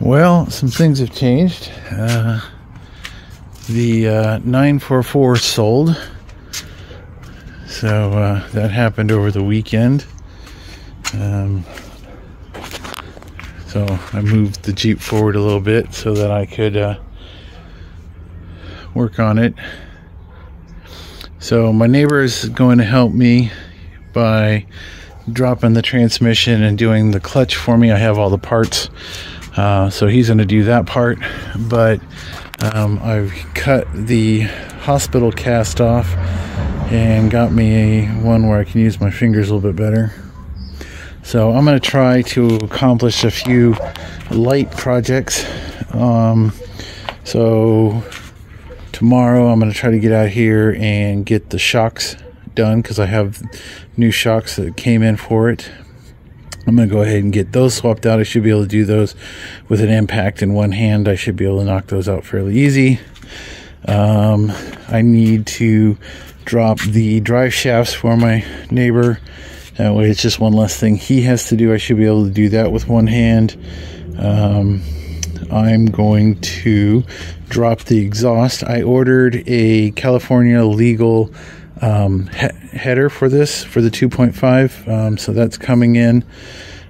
Well, some things have changed. Uh, the uh, 944 sold. So uh, that happened over the weekend. Um, so I moved the Jeep forward a little bit so that I could uh, work on it. So my neighbor is going to help me by dropping the transmission and doing the clutch for me. I have all the parts. Uh, so he's going to do that part. But um, I've cut the hospital cast off and got me one where I can use my fingers a little bit better. So I'm going to try to accomplish a few light projects. Um, so tomorrow I'm going to try to get out here and get the shocks done because I have new shocks that came in for it. I'm going to go ahead and get those swapped out. I should be able to do those with an impact in one hand. I should be able to knock those out fairly easy. Um, I need to drop the drive shafts for my neighbor. That way it's just one less thing he has to do. I should be able to do that with one hand. Um, I'm going to drop the exhaust. I ordered a California legal um, header for this for the 2.5 um, so that's coming in.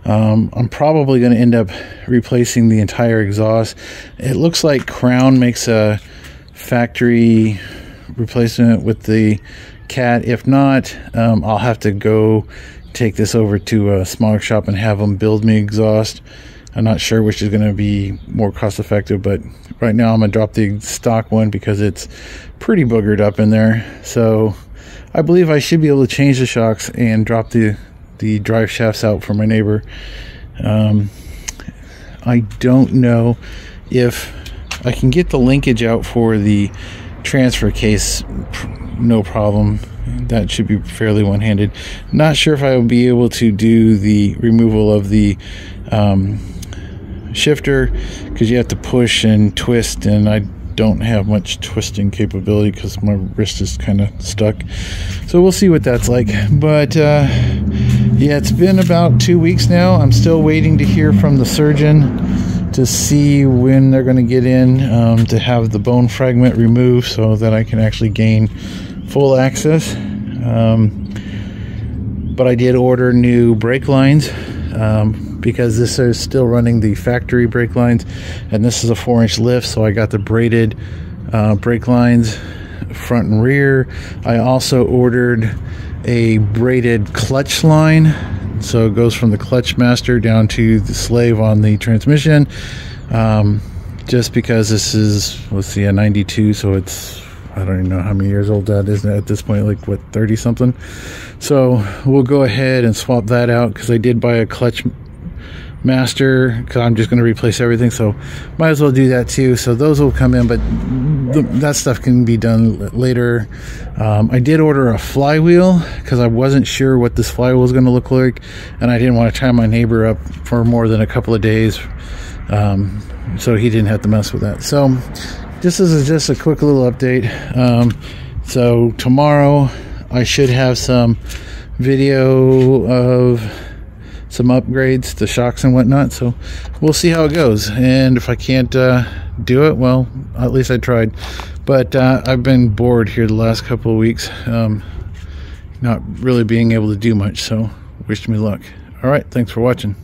Um, I'm probably going to end up replacing the entire exhaust. It looks like Crown makes a factory replacement with the cat. If not um, I'll have to go take this over to a smaller shop and have them build me exhaust. I'm not sure which is going to be more cost effective, but right now I'm going to drop the stock one because it's pretty boogered up in there. So I believe I should be able to change the shocks and drop the the drive shafts out for my neighbor. Um, I don't know if I can get the linkage out for the transfer case, no problem. That should be fairly one-handed. Not sure if I will be able to do the removal of the um, shifter because you have to push and twist, and I don't have much twisting capability because my wrist is kind of stuck. So we'll see what that's like. But uh, yeah, it's been about two weeks now. I'm still waiting to hear from the surgeon to see when they're going to get in um, to have the bone fragment removed so that I can actually gain full access. Um, but I did order new brake lines. Um, because this is still running the factory brake lines and this is a four inch lift so I got the braided uh, brake lines front and rear. I also ordered a braided clutch line so it goes from the clutch master down to the slave on the transmission um, just because this is let's see a 92 so it's I don't even know how many years old that is at this point, like what, 30 something. So we'll go ahead and swap that out because I did buy a clutch master because I'm just going to replace everything so might as well do that too. So those will come in but the, that stuff can be done later. Um, I did order a flywheel because I wasn't sure what this flywheel was going to look like and I didn't want to tie my neighbor up for more than a couple of days um, so he didn't have to mess with that. So this is just a quick little update um, so tomorrow I should have some video of some upgrades to shocks and whatnot. So we'll see how it goes. And if I can't uh, do it, well, at least I tried. But uh, I've been bored here the last couple of weeks, um, not really being able to do much. So wish me luck. All right, thanks for watching.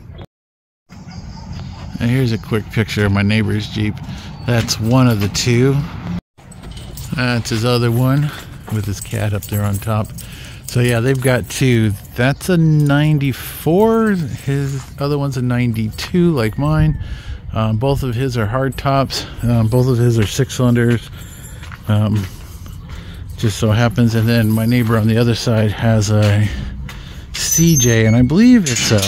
And here's a quick picture of my neighbor's Jeep. That's one of the two. That's his other one with his cat up there on top. So yeah, they've got two. That's a 94. His other one's a 92, like mine. Um, both of his are hard tops. Um, both of his are six cylinders. Um, just so happens. And then my neighbor on the other side has a CJ, and I believe it's a.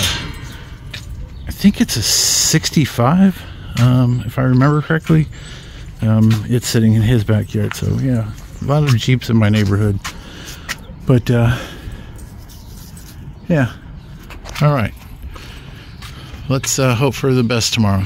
I think it's a 65, um, if I remember correctly. Um, it's sitting in his backyard. So yeah, a lot of Jeeps in my neighborhood. But, uh, yeah. All right. Let's uh, hope for the best tomorrow.